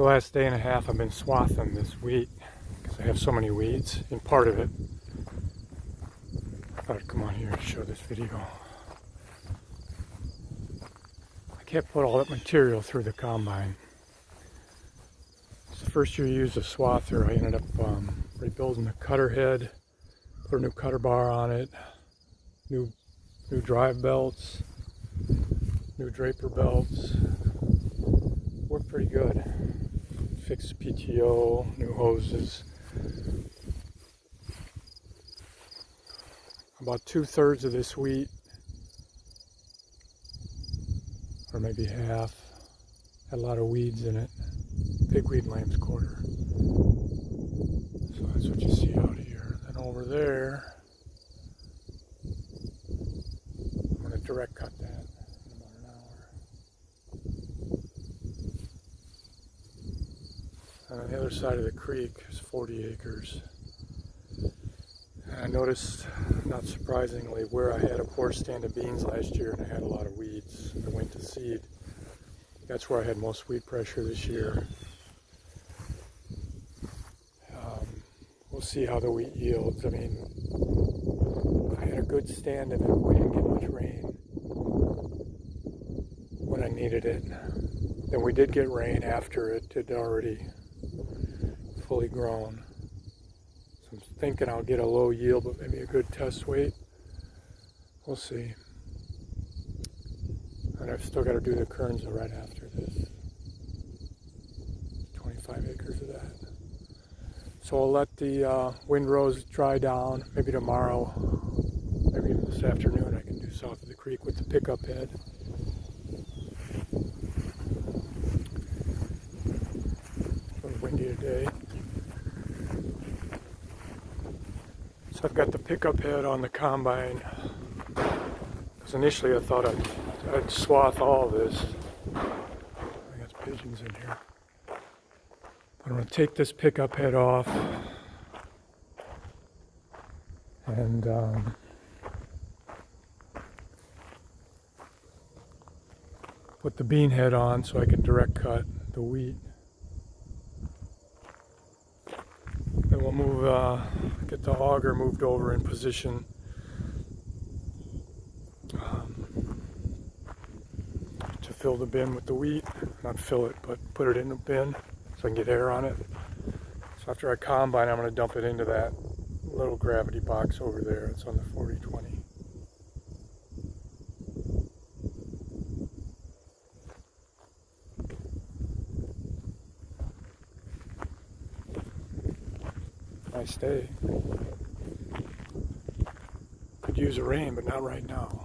the last day and a half I've been swathing this wheat because I have so many weeds in part of it. I thought I'd come on here and show this video. I can't put all that material through the combine. It's the first year I used a swather. I ended up um, rebuilding the cutter head, put a new cutter bar on it, new new drive belts, new draper belts. Worked pretty good fixed PTO, new hoses. About two thirds of this wheat, or maybe half, had a lot of weeds in it. Pigweed lamb's quarter. So that's what you see out here. Then over there, I'm going to direct cut that. On the other side of the creek is 40 acres. And I noticed, not surprisingly, where I had a poor stand of beans last year and I had a lot of weeds that went to seed. That's where I had most weed pressure this year. Um, we'll see how the wheat yields. I mean, I had a good stand of it. We didn't get much rain when I needed it. Then we did get rain after it had already fully grown. So I'm thinking I'll get a low yield, but maybe a good test weight. We'll see. And I've still got to do the kerns right after this. 25 acres of that. So I'll let the uh, windrows dry down. Maybe tomorrow, maybe even this afternoon, I can do south of the creek with the pickup head. A windy today. So I've got the pickup head on the combine. Because initially I thought I'd, I'd swath all this. I got pigeons in here. I'm going to take this pickup head off. And um, put the bean head on so I can direct cut the wheat. Then we'll move, uh, get the auger moved over in position. Um, to fill the bin with the wheat. Not fill it, but put it in the bin so I can get air on it. So after I combine, I'm going to dump it into that little gravity box over there. It's on the 4020. Nice day. Could use a rain, but not right now.